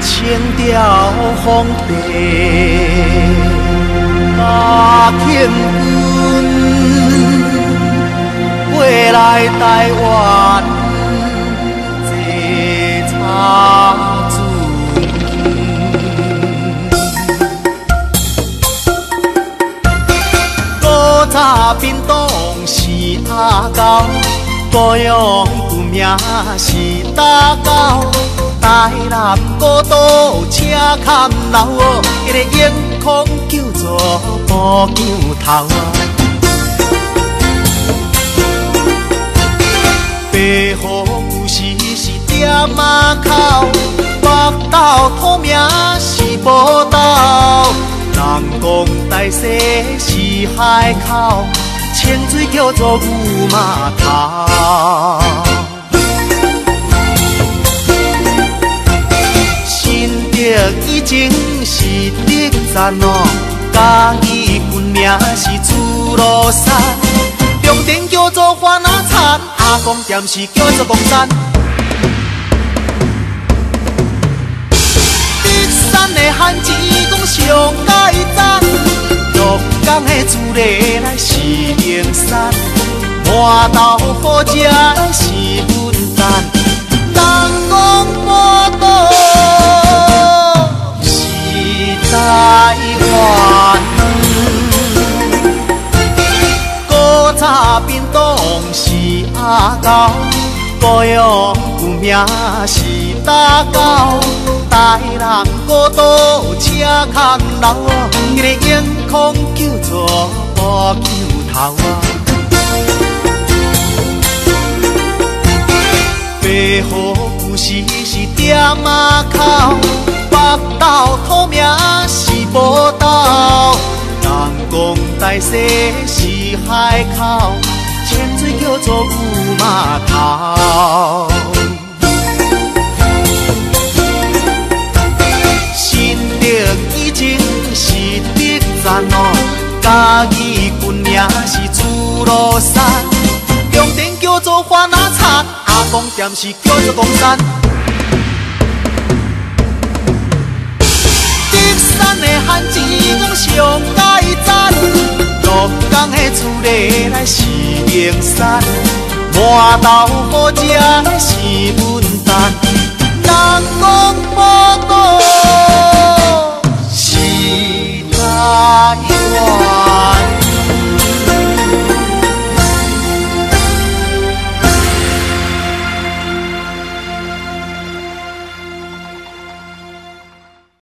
千条红蝶，阿庆君归来台湾坐茶船。古早闽东是阿狗，高阳古名是大狗。台南古道车坎老哦，迄个英雄叫做宝强头啊。白虎有时是点马口，北岛土名是宝岛，人讲大西是海口，清水叫做牛马头。以前是德山哦，家己本名是朱罗山，中田叫做花那田，阿公店是叫做公山。德山的汉字讲上爱赞，鹿港的朱丽来是英山，满豆好食是古早闽东是阿狗，高阳古名是大狗，台南古道车坎老，迄个英雄叫做无球头啊。白虎故事是点马口。北岛土名是宝岛，人讲大西是海口，清水叫做牛码头。新竹以前是德山哦，嘉义本名是朱罗山，中田叫做花那田，阿公店是叫做公山。咱的来是名山，满头好食的是文旦。